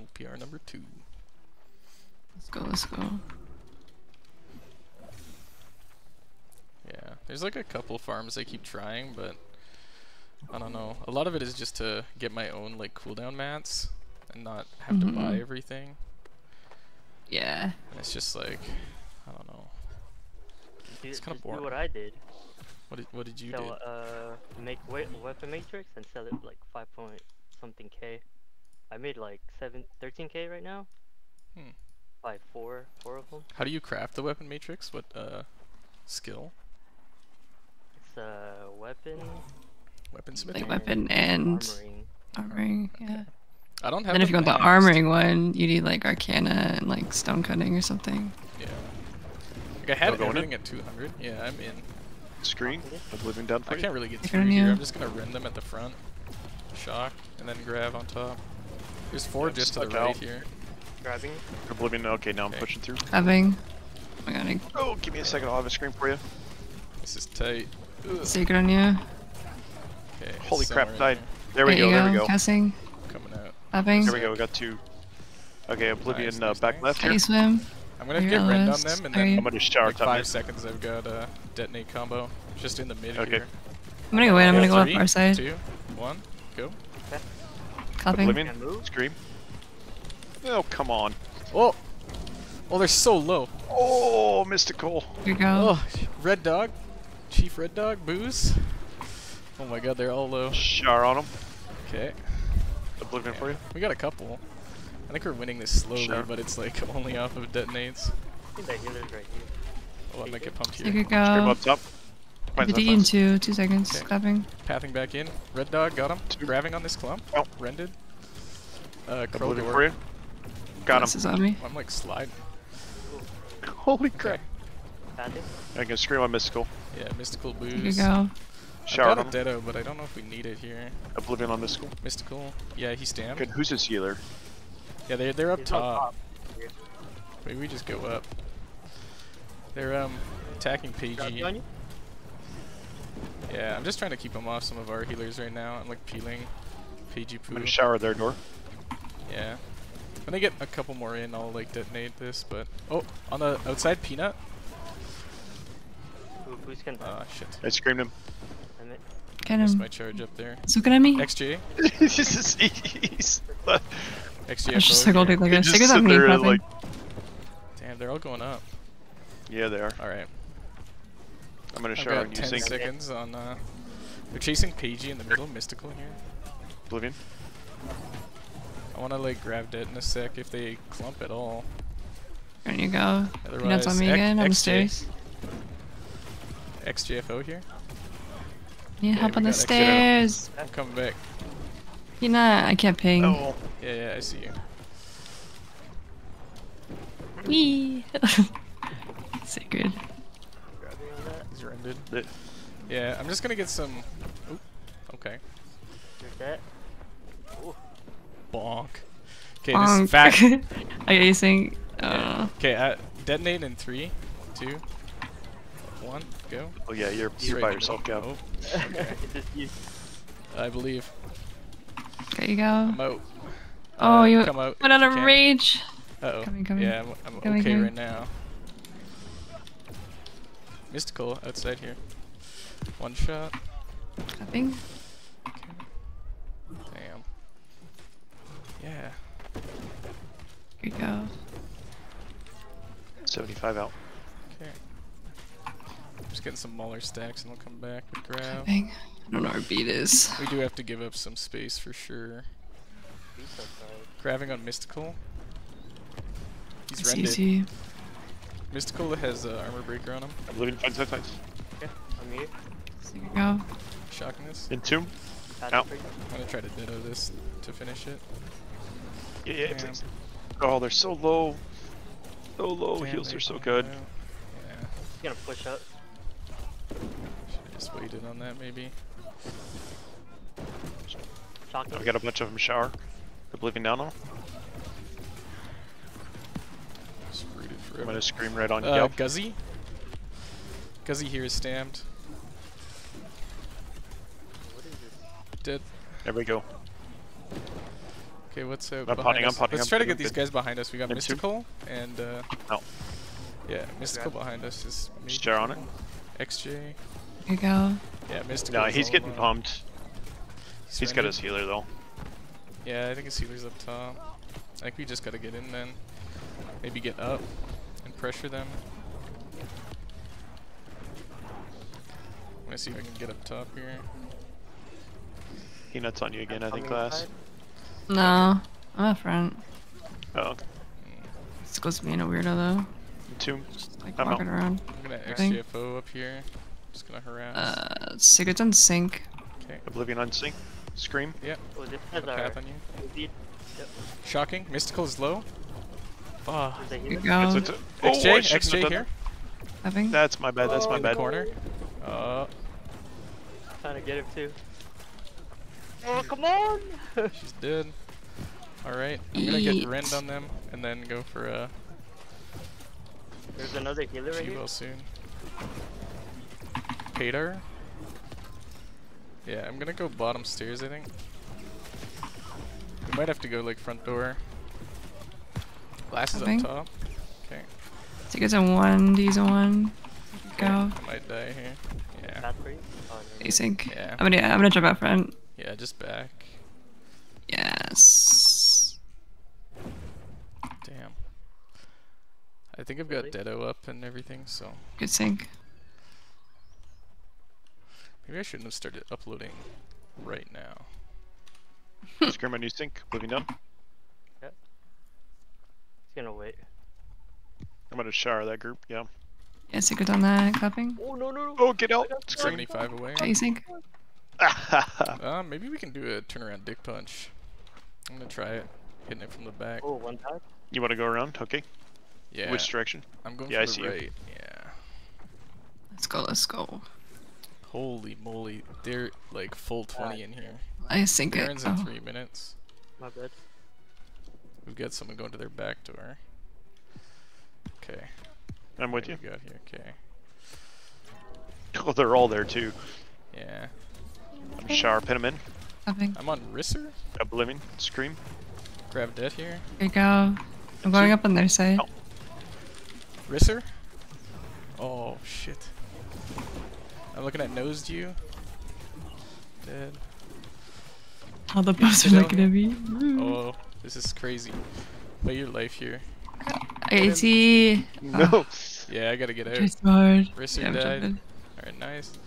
OPR number two. Let's go, let's go. Yeah, there's like a couple farms I keep trying, but I don't know. A lot of it is just to get my own like cooldown mats and not have to buy Mhm. everything. Yeah. And it's just like, I don't know. Do, It's kinda just do what I did. What did, what did you sell, do? uh, make weapon matrix and sell it like five point something k. I made like seven, 13k right now. Hmm. By four, four of them. How do you craft the weapon matrix? What uh, skill? It's a weapon. Weaponsmithing? Like weapon and armoring. armoring, yeah. I don't have. Then if you want the armoring one, you need like arcana and like stone cutting or something. Yeah. Like I had Still going in? everything at 200. Yeah, I'm in. Screen. Oblivion down for I you. can't really get through here. I'm just gonna rend them at the front, shock, and then grab on top. There's four I'm just to the stuck right out. here. Grabbing. Oblivion. Okay, now I'm Okay. pushing through. Having. Oh my god, I Oh, give me a second. I'll have a screen for you. This is tight. Ugh. secret on you. Okay. Holy crap! Died. there. There we there go. you There we go. go. Casting. Coming out. Having. There we go. We got two. Okay, Oblivion Nice, uh, nice, back nice. left How do here. you swim? I'm gonna Here, get rend on them, and then you- I'm gonna shower like top five mid. seconds I've got a detonate combo just in the mid Okay. here. I'm gonna go in, I'm Okay, gonna go up three, our side. Two, one, go. Clapping. Oblivion. Can't move. Scream. Oh, come on. Oh! Oh, they're so low. Oh, mystical. Here you go. Oh, Red Dog, Chief Red Dog, booze. Oh my God, they're all low. Shower on them. Okay. Oblivion for you. We got a couple. I think we're winning this slowly, Sure. but it's like only off of detonates. I think that healer's right here. Oh, I might get pumped Here here. you Scream go. up top. Finds FD in two, two seconds. Okay. Clapping. Pathing back in. Red Dog, got him. Two. Grabbing on this clump. Oh. Rended. Uh, Crow Oblivion door. for you. Got This him. is on me. I'm like sliding. Holy crap. Okay. Pathing. I can scream on mystical. Yeah, Mystical Here you booze. go. Shower I've on got a him. Dedo, but I don't know if we need it here. Oblivion on mystical. Mystical. Yeah, he's stamped. Good. Who's his healer? Yeah, they're, they're up He's on top. Here. Maybe we just go up. They're um attacking Grabbing on PG. You. Yeah, I'm just trying to keep them off some of our healers right now. I'm like peeling PG I'm poo. gonna shower their door. Yeah. When I get a couple more in, I'll like detonate this. But oh, on the outside, peanut. Who, who's gonna? Ah, shit. I screamed him. Damn it. Get Missed him. my charge up there. Is looking at me? XJ. This is he's XJ. I was just like holding like a just stickers sit on me. there Clapping. like, Damn, they're all going up. yeah, they are. All right. I'm gonna I've shower got on 10 using seconds on. Uh, they're chasing PG in the middle, mystical here. Oblivion. I want to like grab dead in a sec if they clump at all. There you go. Otherwise, Peanuts on me again on the stairs. XJFO here. Yeah, Okay, hop on the stairs. I'm coming back. You're not. I can't ping. Oh, Yeah, yeah, I see you. Wee. Sacred. Grabbing on that. He's rendered. th- Yeah, I'm just gonna get some. Oop. Okay. There's that. Ooh. Bonk. Okay, Bonk. this fact. I got you saying. Uh, Okay, uh, detonate in three, two, one, go. oh yeah, you're Straight you're by yourself. Gav. Oh, okay. it's just you. I believe. there you go. I'm out. Oh, Uh, you come out went if out of rage. Uh oh. Coming, coming. Yeah, I'm, I'm Coming, okay coming. right now. Mystical outside here. One shot. Clapping. Damn. Yeah. Here you go. 75 out. Okay. Just getting some Mauler stacks and I'll come back with grab. Clapping. I don't know where beat is. We do have to give up some space for sure. Grabbing on Mystical. He's It's rendered. easy. Mystical has uh, armor breaker on him. Oblivion finds that finds. Okay, I'm here. There you go. Shocking this. In tomb. Out. I'm gonna try to ditto this to finish it. Yeah, yeah, Damn. please. Oh, they're so low. So low. Damn, Heals are so good. out. Yeah. He's gonna push up. Should've just waited on that maybe. Shocking. I got a bunch of them shower. Oblivion down on. Rooted I'm gonna scream right on Uh, Gav. Guzzy. Guzzy here is stamped. What is this? Dead. There we go. Okay, what's uh, I'm behind potting, I'm us? potting, Let's I'm try to doing get these guys behind us. We got Them two? Mystical and uh, No. yeah, Mystical behind us is maybe Stare on it. XJ. Here you go. Yeah, Mystical. No, he's getting alone. pumped. He's got his healer though. Yeah, I think his healer's up top. I think we just gotta get in then. Maybe get up and pressure them. I'm gonna see if I can get up top here. He nuts on you again, I think, Coming class. No, I'm up front. Oh, This goes being a weirdo though. two. Just like I'm out. walking around. I'm gonna Thing. XJFO up here. Just gonna harass. Uh, Sigurd's on sync. okay. Oblivion on sync. Scream. Yeah, this has a our path on you. Yep. Shocking. Mystical is low. Fuck. There's a Here you go. It's oh, XJ, shouldn't have XJ done here. Having. That's my bad, that's my in the bad. corner. Uh, Trying to get him too. Oh, come on! she's dead. Alright, I'm gonna get Eat. rend on them and then go for a There's another healer right G here. well soon. Hadar? Yeah, I'm gonna go bottom stairs, I think. We might have to go like front door. Glass is up Coming. top. Okay. Sigurd's on one. D's on one. okay. Go. Might die here. Yeah. Path you? Oh, no. Async. Yeah. I'm gonna. I'm gonna jump out front. Yeah, just back. Yes. Damn. I think I've got Really? Deado up and everything, so Good sync. maybe I shouldn't have started uploading right now. Scream my new sync. Oblivion down. He's gonna wait. I'm gonna shower that group, yeah. Yeah, Sigurd's on that. Clapping. Oh no no no! Oh, get out! got Scream. 75 away. Async. Uh, maybe we can do a turnaround dick punch. I'm gonna try it. Hitting it from the back. Oh, one time. you wanna go around? Okay. Yeah. Which direction? I'm going Yeah, I for see the you. right. Yeah. Let's go. Let's go. Holy moly. They're like full 20 in here. I sync it. Baron's in Oh. three minutes. My bad. We've got someone going to their back door. Okay. I'm with you. What we got here? Okay. Oh, they're all there too. Yeah. I'm shower, pin 'em in. Clapping. I'm on Risser. Oblivion. Scream. Grab Death here. Here you go. I'm going up on their side. Oh. Risser. Oh shit. I'm looking at nosed you. Dead. All the buffs are looking at me. Oh, this is crazy. Play your life here. AT. No. Um, yeah, I gotta get out. Try so hard. Risser Yeah, died. Alright, nice.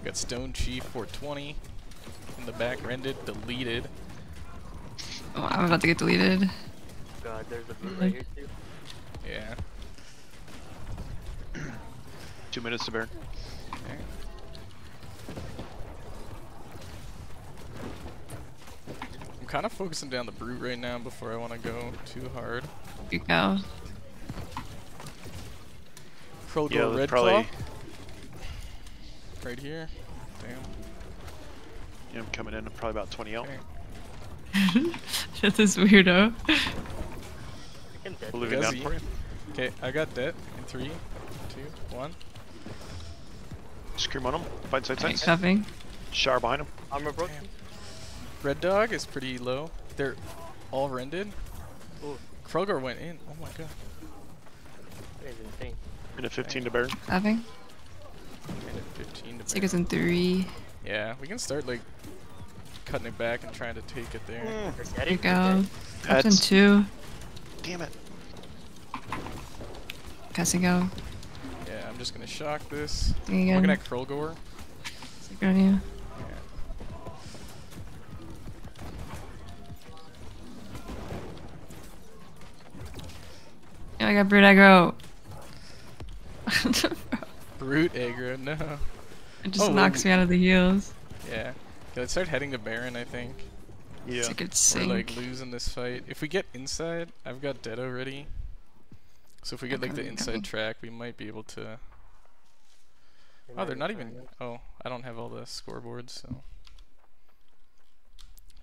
We got Stone Chief 420 in the back, rendered, deleted. Oh, I'm about to get deleted. God, there's a blue right mm-hmm. here too. Yeah. Two minutes to burn. Kind of focusing down the brute right now before I want to go too hard. Here you go. Krolgor Yeah, Red probably. Claw. Right here. Damn. Yeah, I'm coming in. I'm probably about 20 out. Okay. Shut this weirdo. I can dead. Down for you. Okay, I got that in three, two, one. Scream on them. Find side Alright, sights. clapping. Shower behind them. Armor broken. Red Dog is pretty low. They're all rendered. Ooh, Krogor went in. Oh my god. that is insane. Minute 15 to burn. Clapping. Minute 15 to Sigurd's burn. in three. Yeah, we can start like cutting it back and trying to take it there. Mm, They're Here dead. you go. dead. In two. Damn it. Cassie go. Yeah, I'm just gonna shock this. Thing I'm looking again. at Krolgor. Sigurd on you. I got brute aggro. Brute aggro, no. it just Oh, knocks me out of the heels. Yeah. Okay, let's start heading to Baron, I think. Yeah. Sigurd We're like losing this fight. If we get inside, I've got Dead already. So if we get like the inside okay. track, we might be able to. Oh, they're not even. Oh, I don't have all the scoreboards, so.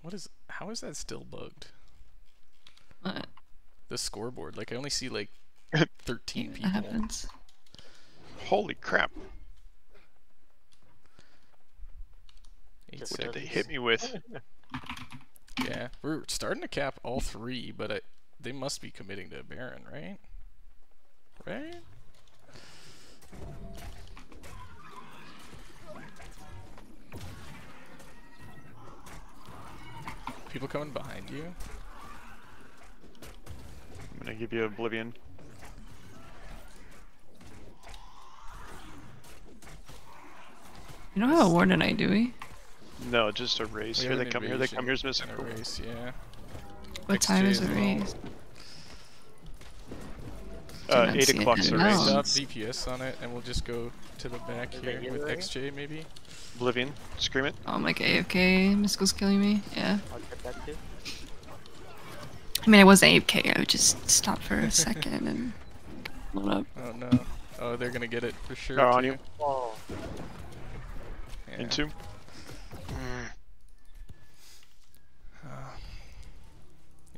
What is? How is that still bugged? What? The scoreboard. Like I only see like 13 That people. happens. Holy crap. Eight Just What did they hit me with? Yeah, we're starting to cap all three, but I, they must be committing to a Baron, right? Right? People coming behind you? I'm gonna give you Oblivion. You don't have a war tonight, do we? No, just a race. We Here they come, here they come, here's invasion and a race, yeah. What time is as the race? Uh, 8 see it o'clock's the race. Stop DPS on it, and we'll just go to the back Is here with right XJ maybe. Oblivion, scream it. Oh, I'm like AFK. Mystical's killing me. Yeah. I'll get that too. I mean, I was AFK. I would just stop for a second and load up. Oh no. Oh, they're gonna get it for sure. Oh, on you. Oh, Yeah. Into. Hmm.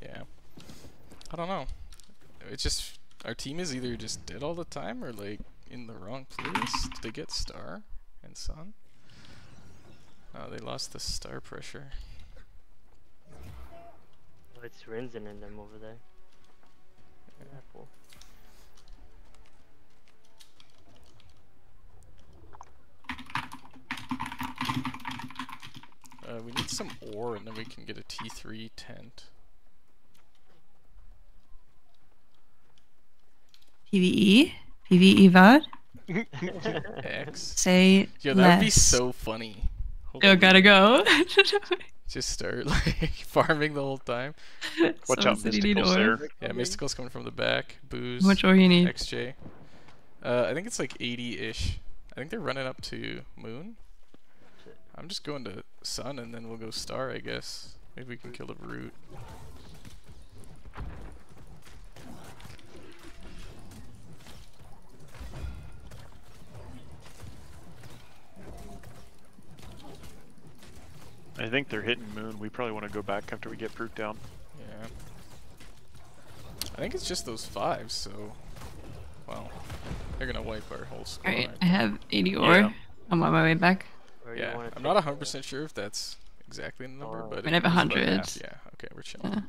Yeah. I don't know. It's just our team is either just dead all the time or like in the wrong place. Did they get star and sun? Oh, they lost the star pressure. Oh, it's Rinzen in them over there. Apple. Uh, we need some ore and then we can get a T3 tent. PVE? PVE VOD? X. Say Yo, that would be so funny. Hold Yo, on, gotta go. Just start like farming the whole time. Watch out, said you need Mystical's ore. there. Yeah, Mystical's coming from the back. Booze. How much ore you need? XJ. Uh, I think it's like 80-ish. I think they're running up to Moon. I'm just going to Sun and then we'll go Star, I guess. Maybe we can kill the Root. I think they're hitting Moon. We probably want to go back after we get Brute down. Yeah. I think it's just those five, so... Well, they're gonna wipe our whole squad. Alright, I I have 80 ore. Yeah. I'm on my way back. Yeah, I'm not it? 100% sure if that's exactly the number, Oh. but I mean, have it was about 100. Yeah, okay, we're chilling. Yeah.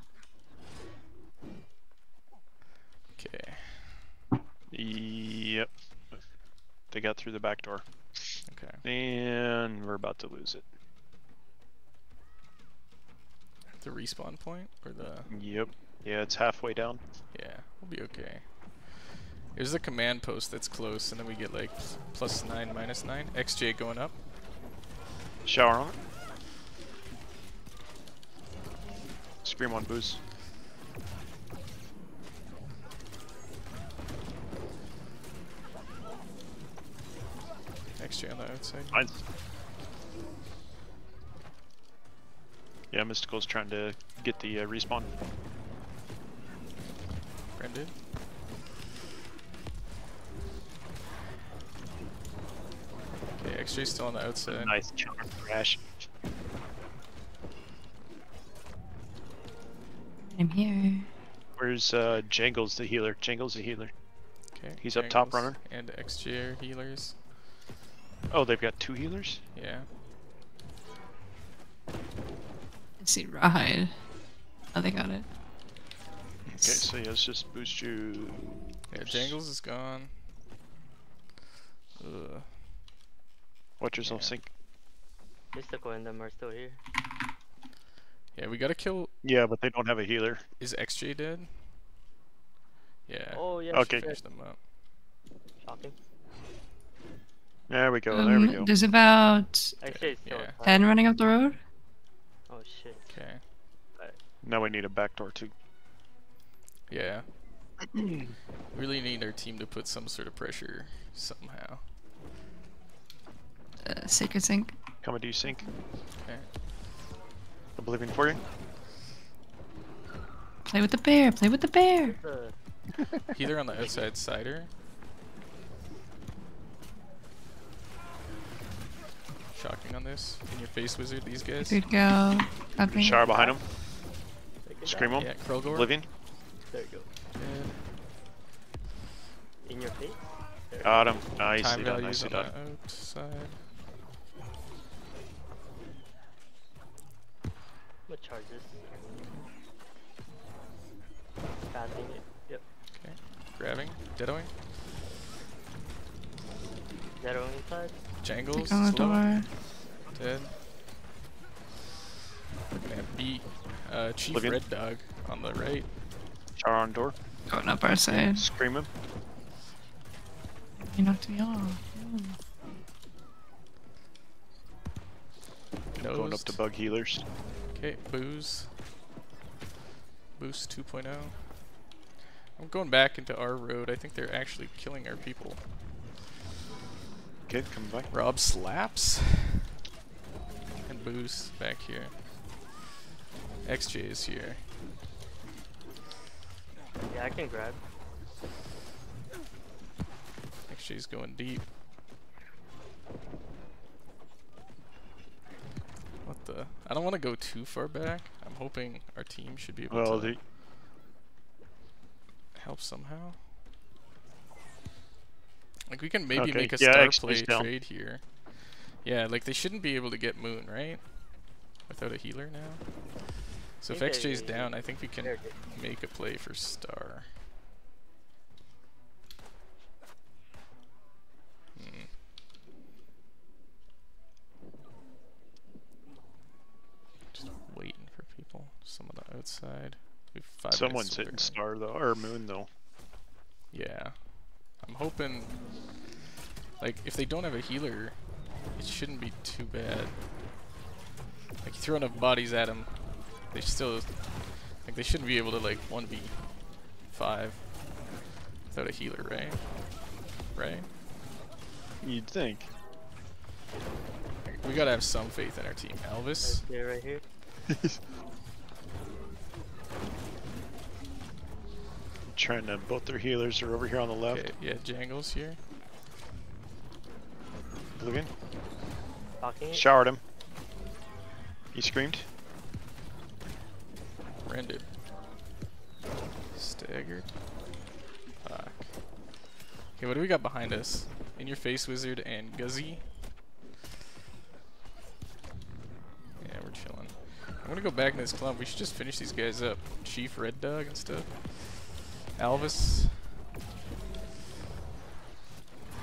Okay, Yep. They got through the back door. okay. And we're about to lose it. The respawn point? Or the... Yep. Yeah, it's halfway down. Yeah, we'll be okay. There's a command post that's close, and then we get like plus 9, minus 9. XJ going up. Shower on it. Scream on booze. XJ on the outside. Mine's... Yeah, Mystical's trying to get the uh, respawn. Brendan. Okay, XJ's still on the outside. Nice charm crash. I'm here. Where's uh, Jangles the healer? Jangles the healer. Okay, He's up top runner. And XJ healers. Oh, they've got two healers? Yeah. I see Rawhide. Oh, they got it. Okay, so yeah, let's just boost you. Yeah, Jangles is gone. Ugh. Watch yourself Yeah. sink. Mystical and them are still here. Yeah, we gotta kill. Yeah, but they don't have a healer. Is XJ dead? Yeah. Oh yeah. Okay. Finish them up. Shocking. There we go, there we Um, go. There's about Actually, it's still yeah. 10 running up the road. Oh shit. Okay. Now we need a backdoor too. Yeah. really need our team to put some sort of pressure somehow. Uh, Sacred Sink. Come and do sync. Okay. Oblivion for you. Play with the bear. Play with the bear. The Healer on the outside cider. Shocking on this. In your face wizard, these guys. Good go. Got. Shower behind him. Scream down. him. Yeah, Krogor. Oblivion. There you go. Dead. In your face. There. Got him. Nicely Time done, values nicely on done. the outside. gonna charge this. Passing it. Yep. Okay. Grabbing. Deadoing. Zero inside. Jangles. Click on the door. Dead. Looking at B. Uh, Chief Looking. Red Dog on the right. Shower on door. Going up our side. Scream him. You knocked me off. Nosed. Going up to bug healers. Okay, booze. Boost 2.0. I'm going back into our road. I think they're actually killing our people. Okay, coming back. Rob slaps. And booze back here. XJ is here. Yeah, I can grab. XJ's going deep. What the? I don't want to go too far back. I'm hoping our team should be able Well, to help somehow. Like we can maybe Okay, make a yeah, star XP's play down. trade here. Yeah, like they shouldn't be able to get Moon, right? Without a healer now. So if think XJ's down, I think we can make a play for star. Hmm. Just waiting for people. Some on the outside. We've five someone's till hitting gonna- star though, or moon though. yeah. I'm hoping like if they don't have a healer, it shouldn't be too bad. Like you throw enough bodies at them, they still like they shouldn't be able to like 1v 5 without a healer, right? Right? You'd think. We gotta have some faith in our team. Elvis, Right there, right here. Trying to both their healers are over here on the left. okay, yeah, Jangles here. Looking. Talking. Showered him. He screamed. Rendered. Staggered. Fuck. Okay, what do we got behind us? In your face wizard and Guzzy. Yeah, we're chilling. I'm gonna go back in this clump. We should just finish these guys up. Chief Red Dog and stuff. Alvis.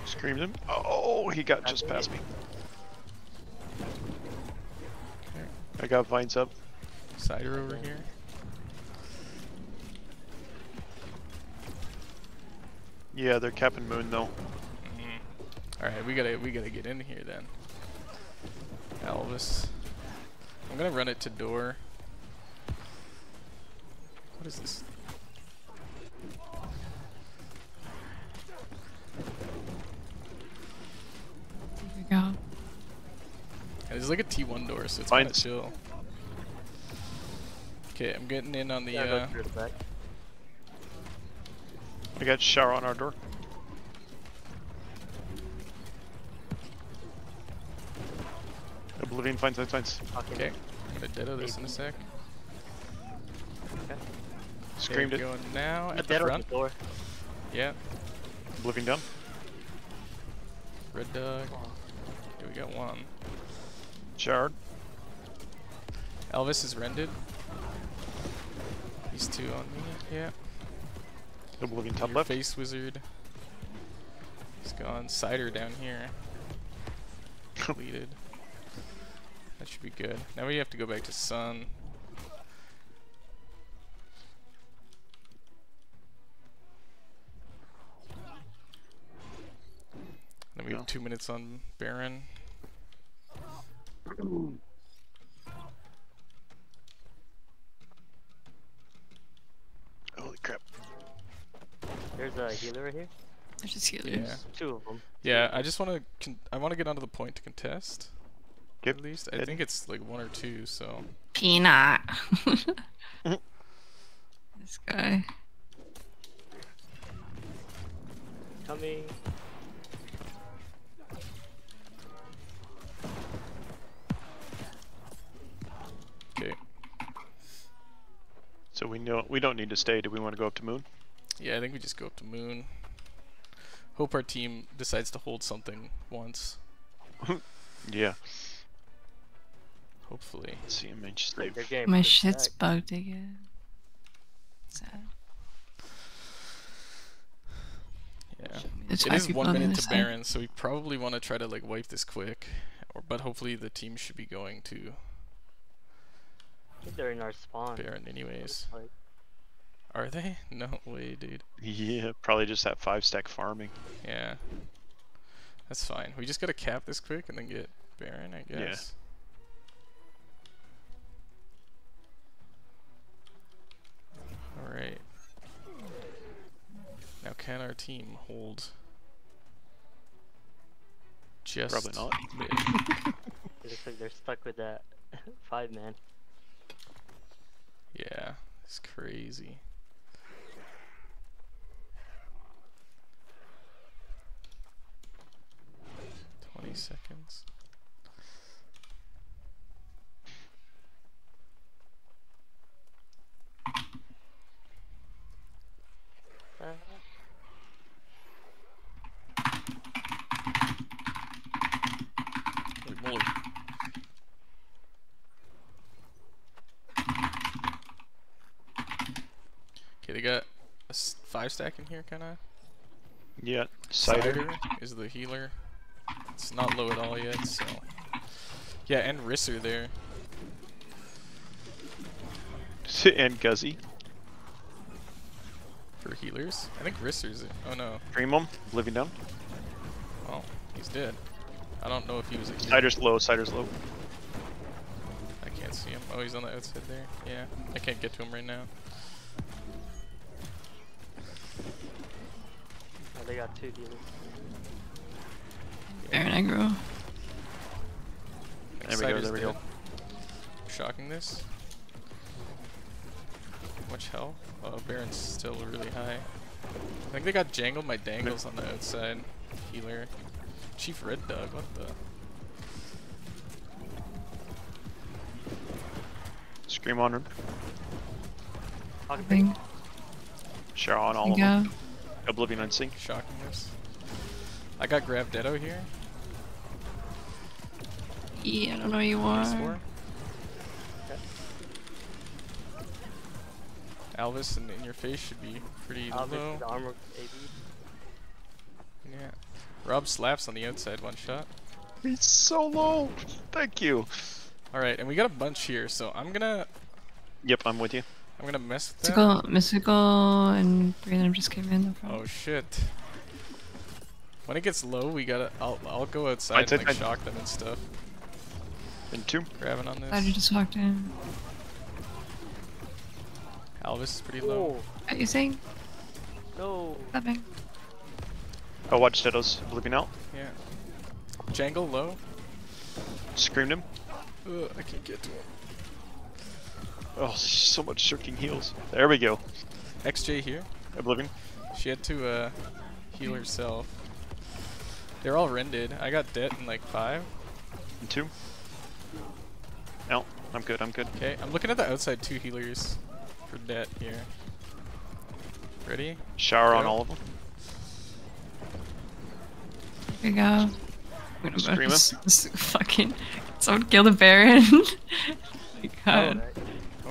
Screamed him. Oh, he got just past me. I got vines up. Cider over here. Yeah, they're capping moon though. Mm-hmm. Alright, we gotta we gotta get in here then. Elvis. I'm gonna run it to door. What is this? Here we go. It's like a T1 door, so it's kinda Mine's- chill. Okay, I'm getting in on the Yeah, uh, go the back. I got shower on our door. Oblivion finds finds finds. Okay, it. I'm gonna deado this in a sec. Okay. Screamed it. going now at the dead front. the door. Yeah, Oblivion down. red dog. Okay, we got one. Showered. Elvis is rendered. These two on me. Yeah. Oblivion top left. face wizard. He's gone. Cider down here. Deleted. That should be good. Now we have to go back to sun. Then we have two minutes on Baron. Holy crap. There's a healer right here. There's just healers. Yeah. Two of them. Yeah, I just want to. I want to get onto the point to contest. Okay. At least I think it's like one or two. So Peanut. Mhm. this guy. Coming. Okay. So we know we don't need to stay. Do we want to go up to moon? Yeah, I think we just go up to moon. Hope our team decides to hold something once. Yeah. Hopefully. Let's see image Like, save. they're My shit's back. bugged again. Sad. Yeah. Show me There's It five is people one minute to side. Baron, so we probably want to try to like wipe this quick. Or, but hopefully the team should be going to I think they're in our spawn. Baron Looks anyways. like. Are they? No way, dude. Yeah, probably just that five stack farming. Yeah. That's fine. We just gotta cap this quick and then get Baron, I Yeah. guess. Alright. Now can our team hold just Probably not. It looks like they're stuck with that five man. Yeah, it's crazy. Twenty seconds. Uh, Holy moly. Okay, they got a s- five stack in here, kind of. Yeah, cider. Cider is the healer. It's not low at all yet, so. Yeah, and Risser there. and Guzzy. For healers? I think Risser's it. Oh no. Dream him. Living down. Oh, he's dead. I don't know if he was a healer. Cider's low. Cider's low. I can't see him. Oh, he's on the outside there. Yeah, I can't get to him right now. Got two dealers. Baron aggro. There we go, there we go. Shocking this. Much hell. Oh, uh, Baron's still really high. I think they got jangled my dangles on the outside. Healer. Chief Red Dog, what the? Scream on him. Pocket Moving. Shower on all of you them. Go. Oblivion on sync. Shocking this. I got Gravdetto here. Yeah, I don't know who you Nice are. four. Alvis and in your face should be pretty Alvis low. with armor AB. Yeah. Rob slaps on the outside one shot. He's so low. Thank you. Alright, and we got a bunch here, so I'm gonna Yep, I'm with you. I'm gonna mess with them. Mystical, mystical, and three of them just came in. Oh shit. When it gets low, we gotta. I'll I'll go outside did- and like I- shock them and stuff. And two. Grabbing on this. Glad you just walked in. Alvis is pretty low. Oh What are you saying? no! Nothing. Oh, watch Ditto's Oblivion out. Yeah. Jangle low. Screamed him. Ugh, I can't get to him. Oh, so much shirking heals. There we go. XJ here. Oblivion. She had to uh, heal herself. They're all rended. I got debt in like five. And two. No, I'm good. I'm good. Okay, I'm looking at the outside two healers for debt here. Ready? Shower on all of them. Here you go. I'm gonna Scream this, this fucking someone kill the Baron. oh my god. Alright.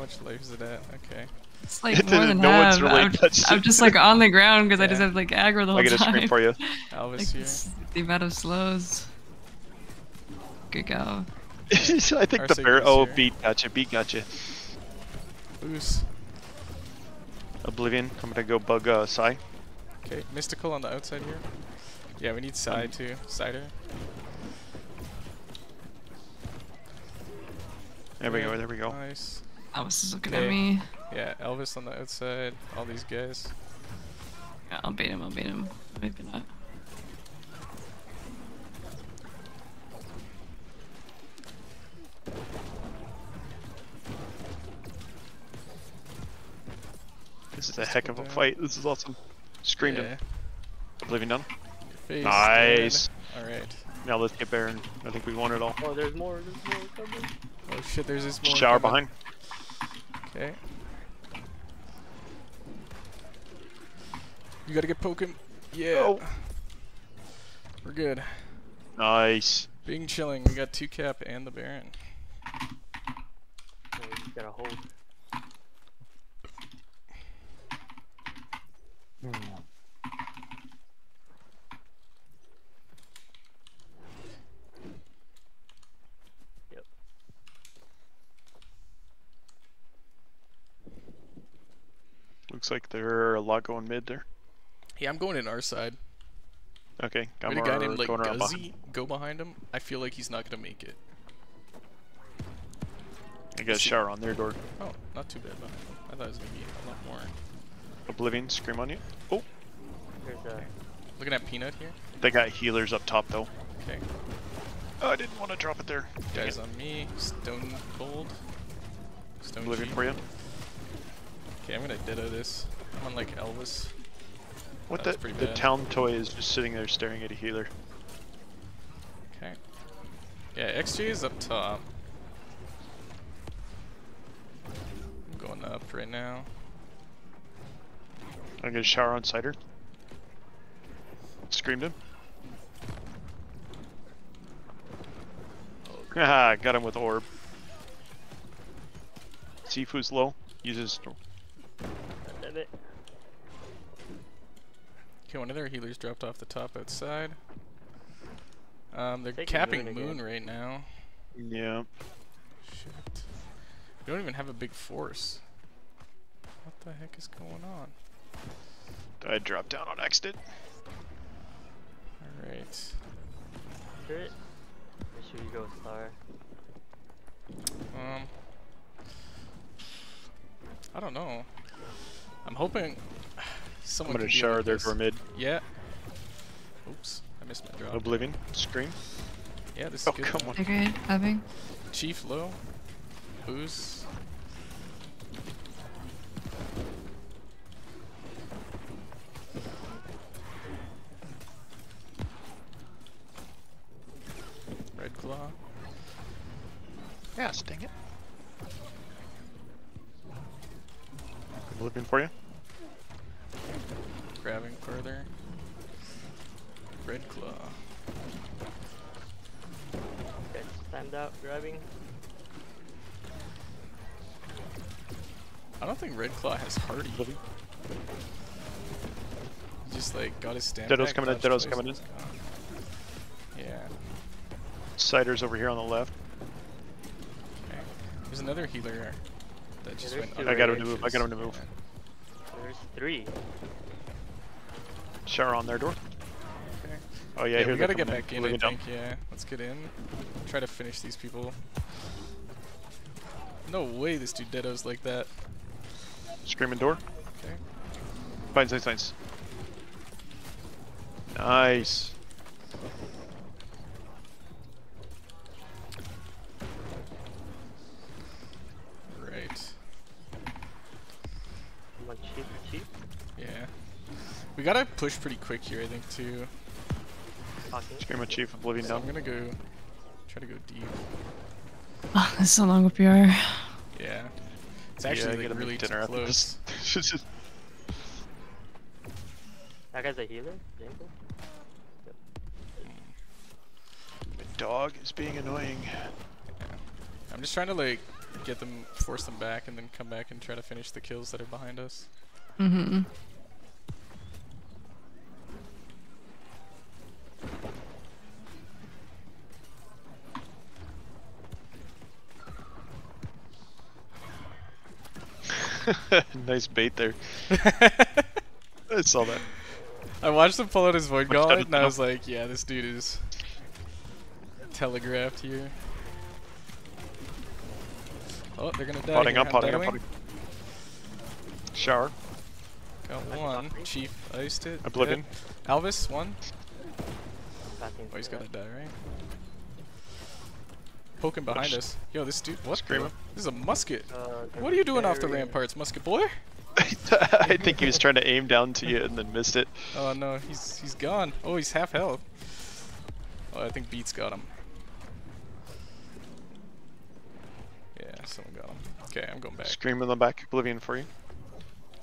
How much life is it at? Okay. It's like more than No one's half. really I'm, I'm just like on the ground because I just have like aggro the whole time. I get a time. scream for you. Alvis Like here. the amount of slows. Good go. I think the Arsig bear. Oh, here. beat gotcha. Beat gotcha. Boost. Oblivion. I'm gonna go bug uh, Sai. Okay, mystical on the outside here. Yeah, we need side too. Cider. There we Yeah, go. There we go. Nice. Alice is looking Okay. at me. Yeah, Elvis on the outside. All these guys. Yeah, I'll bait him. I'll bait him. Maybe not. This is a heck of a fight. This is awesome. Screamed yeah. him. Oblivion done. Face Nice. All right. Now let's get Baron. I think we won it all. Oh, there's more. There's more coming. Oh shit, there's this more. Shower coming. behind. Okay. You gotta get poking. Yeah. Oh. We're good. Nice. Being chilling. We got two cap and the Baron. Gotta hold. Looks like there are a lot going mid there. Yeah, I'm going in our side. Okay, We got had a guy named like going Guzzy behind. go behind him. I feel like he's not gonna make it. I got a shower on their door. Oh, not too bad behind him. I thought it was gonna be a lot more. Oblivion, scream on you. Oh, There's a. Looking at Peanut here. they got healers up top though. Okay, Oh, I didn't want to drop it there. Guys it. on me. Stone Cold. Stone Oblivion G. for you. Okay, I'm gonna ditto this. I'm on like Elvis. What the? The town toy is just sitting there staring at a healer. Okay. Yeah, XJ is up top. I'm going up right now. I'm gonna shower on cider. Screamed him. Haha, oh. got him with orb. Sifu's low. Uses Damn it. Okay, one of their healers dropped off the top outside. Um, they're Taking capping Moon Moon, right now. yeah. Shit. We don't even have a big force. What the heck is going on? I dropped down on accident. Alright. Turret. Make sure you go star. Um. I don't know. I'm hoping I'm someone gonna can deal their mid. Yeah. Oops, I missed my drop. Oblivion. Scream. Yeah, this is Oh, good. come though. on. They're. Having. Chief low. Boost. Red claw. Yeah, sting it. Oblivion for you. Grabbing further. Red claw. Okay, timed out, grabbing. I don't think Red Claw has Hardy. He just like got his stand. Ditto's back, coming in, dodged Ditto's twice, coming and was gone. Yeah. Cider's over here on the left. Okay. There's another healer that just there's went. I got him to move, I got him to move. There's three. Shower on their door. Okay. Oh yeah, Yeah, we gotta get back in. I think. Yeah. Let's get in. Try to finish these people. No way, this dude deados like that. Screaming door. Okay. Finds nice, nice. Nice. We gotta push pretty quick here, I think, too. Talking. Screaming chief, Oblivion So I'm gonna go. Try to go deep. Oh, this is a long PR. Yeah. It's actually yeah, like, get him really dinner close. this. That guy's a healer, Janko. the dog is being annoying. I'm just trying to like get them, force them back, and then come back and try to finish the kills that are behind us. Mm-hmm. nice bait there. I saw that. I watched him pull out his void Which gauntlet, and I was like, yeah, this dude is telegraphed here. Oh, they're gonna die. Potting here. up, I'm potting up, diddling. potting. Shower. Got one. potting. Chief iced it. Oblivion. dead. Alvis, one. Backing Oh, he's for gotta die, right? Poking behind Push. us. Yo, this dude. What? Screamer. the- This is a musket. Uh, What are you doing off the ramparts, musket boy? I think he was trying to aim down to you and then missed it. Oh no, he's he's gone. Oh, he's half health. Oh, I think Beats got him. Yeah, someone got him. Okay, I'm going back. Scream in the back, Oblivion for you.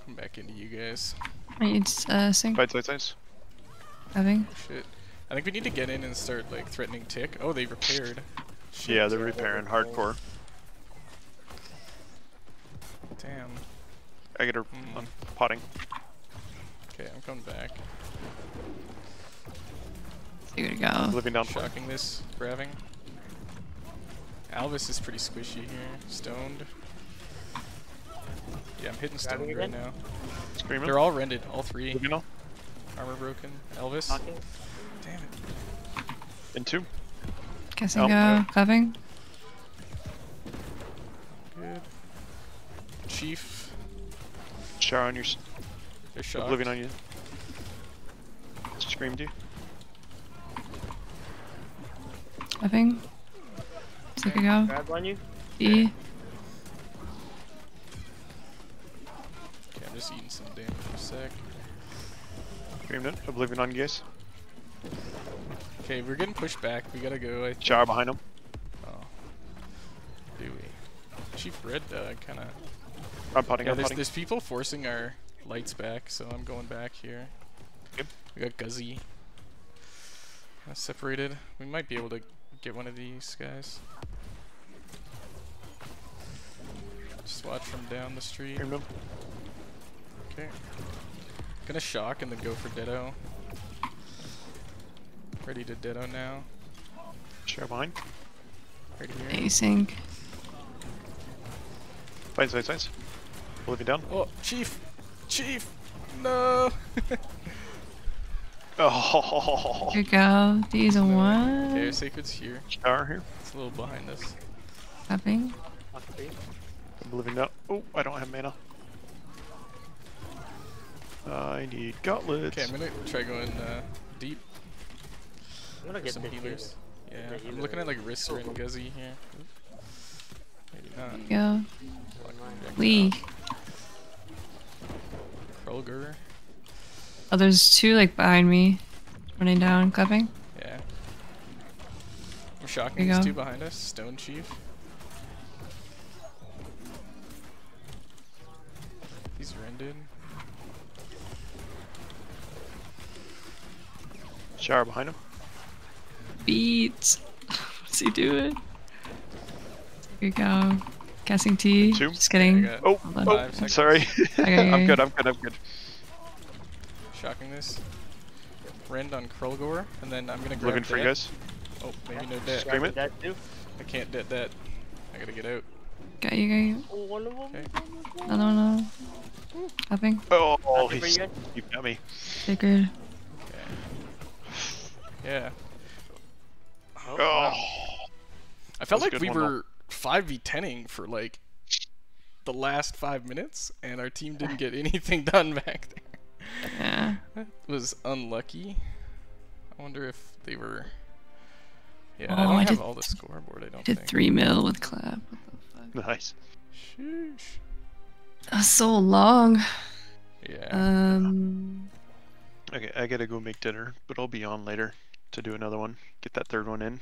I'm back into you guys. I need uh, sync. Fight sides, nice. Having. Shit. I think we need to get in and start like threatening Tick. Oh, they repaired. Shit. Yeah, they're repairing hardcore. Damn. I get her Hmm. I'm potting. Okay, I'm coming back. So you're gonna go. Living down. Shocking this, grabbing. Alvis is pretty squishy here. Stoned. Yeah, I'm hitting Grabbing stoned right again? now. Screaming. They're all rended, all three. Living. Armor broken. Elvis. Talking. Damn it. In two. Guessing Oh, go. alright. Clubbing. Good. Chief. Shower on your. s- They're shocked. Living on you. Screamed you. Clubbing. So you go. Grab on you. B. Okay, I'm just eating some damage for a sec. Screamed it. Oblivion on you guys. Okay, we're getting pushed back. We gotta go. I think. Shower behind him. Oh. Do we? Chief Red Dog kinda. I'm potting. Yeah, I'm there's, potting. there's people forcing our lights back, so I'm going back here. Yep. We got Guzzy. Kinda separated. We might be able to get one of these guys. Just watch from down the street. Okay. Gonna shock and then go for Ditto. Ready to Ditto now. Shower behind. Right here. Async. Sides, sides, sides. Oblivion down. Oh, Chief! Chief! No! Oh. Here you go. These are Okay, one. Sacred's here. Shower here. It's a little behind us. Clubbing. Talk three. Oblivion down. Oh, I don't have mana. I need gauntlets. Okay, I'm gonna try going uh, deep I'm gonna get some this healers. healer. Yeah, the I'm looking at like Risser and Guzzy here. Maybe not. Here you go. Never mind. Lee. Krulger. Oh, there's two like behind me. Running down. Clubbing. Yeah. I'm shocking There you these go. two behind us. Stone Chief. He's rended. Shower behind him. Beats. What's he doing? Here we go. Guessing T. Two. Just kidding. I got Oh, Hold on. Oh, oh, Five seconds. sorry. Okay, I'm good, I'm good, I'm good. Shocking this. Rend on Krulgor, and then I'm gonna grab Living for you guys. Oh, maybe no debt. Scream it. That too. I can't debt that. I gotta get out. Got you, got you. Oh, one of them. Okay. No, no, no. Clubbing. Oh, oh he's, you guys. got me. Sacred. Okay. Yeah. Oh, Oh, wow. I felt That was a like we one, were 5v10ing for like the last five minutes, and our team didn't get anything done back there. Yeah. That was unlucky. I wonder if they were. Yeah, Oh, I don't I have did- all the scoreboard. I don't Did think. three mil with clap. What the fuck? nice. Sheesh. That was so long. Yeah. Um. Okay, I gotta go make dinner, but I'll be on later to do another one. Get that third one in.